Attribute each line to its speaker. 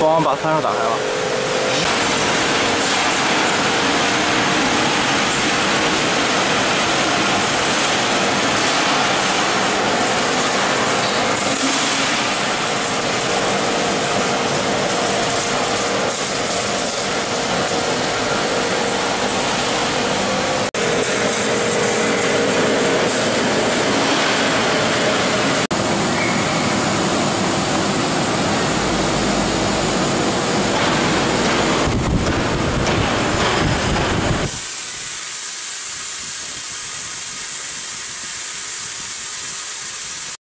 Speaker 1: 帮我把参数打开吧